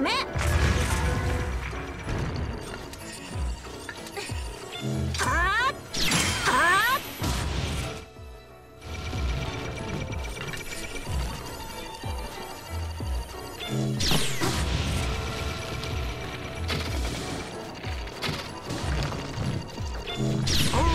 ね。あ